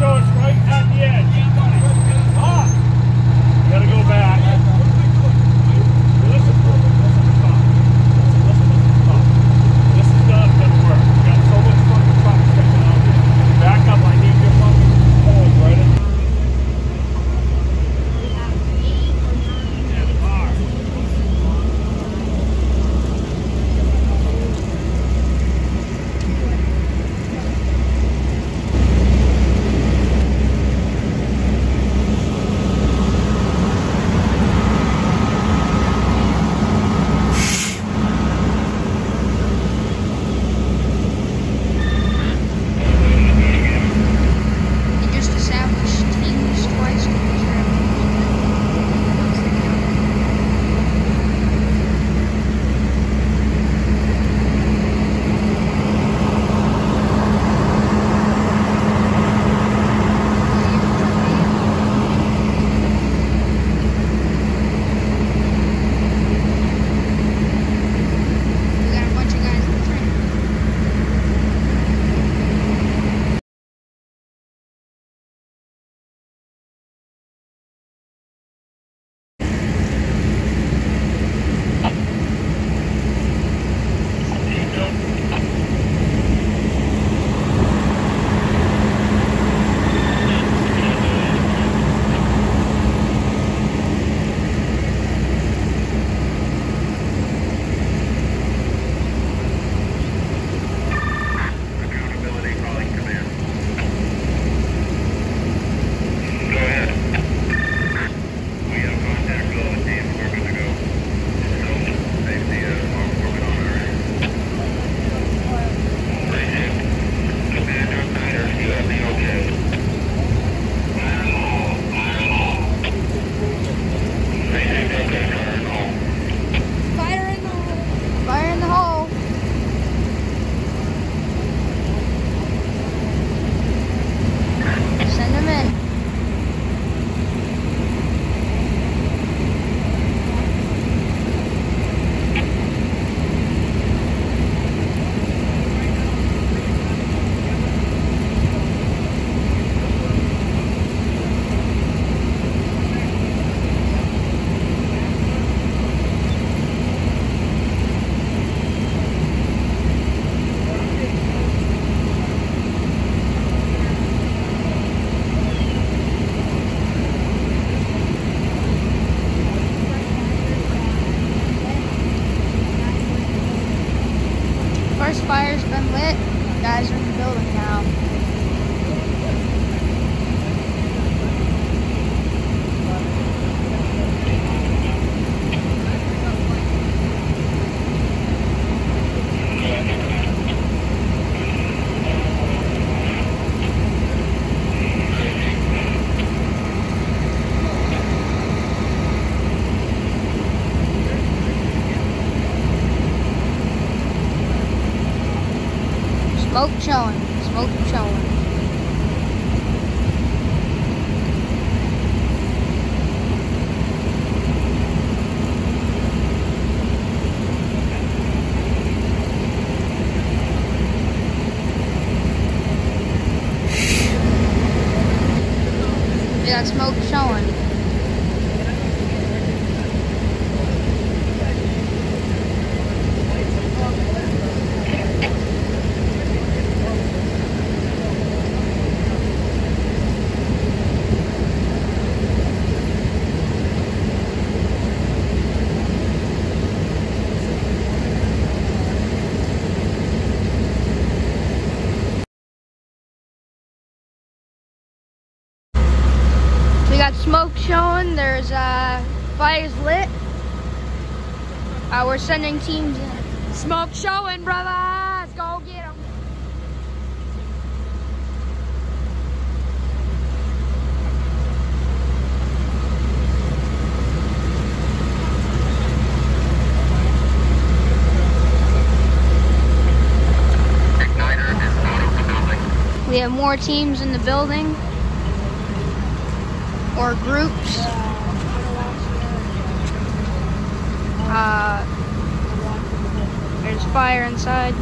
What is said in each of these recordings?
so it's right at the edge. building now. Smoke showing. Smoke showing. We got smoke showing. got smoke showing. There's uh, fires lit. Uh, we're sending teams in. Smoke showing, brothers. Go get them. We have more teams in the building or groups. Uh, there's fire inside.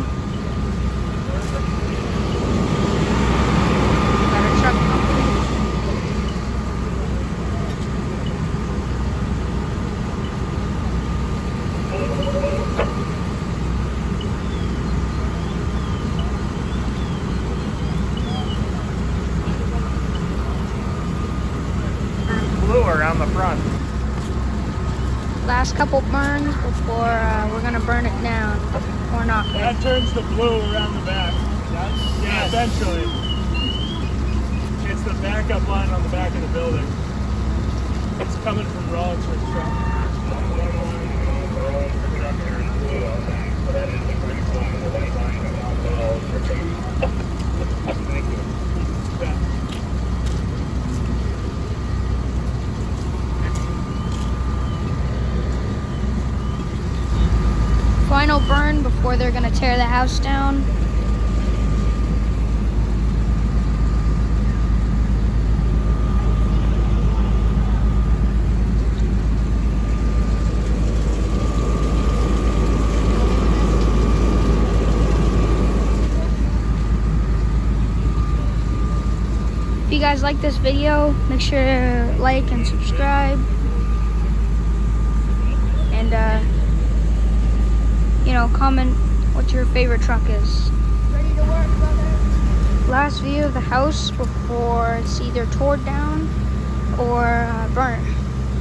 Last couple burns before uh, we're gonna burn it down or not. That turns the blue around the back. That's, Yeah, eventually. It's the backup line on the back of the building. It's coming from Rollinsford truck. Final burn before they're gonna tear the house down. If you guys like this video, make sure to like and subscribe. And uh, you know, comment what your favorite truck is. Ready to work, brother? Last view of the house before it's either torn down or uh, burnt.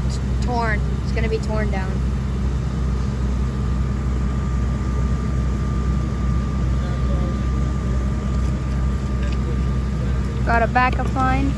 It's torn. It's gonna be torn down. Got a backup line.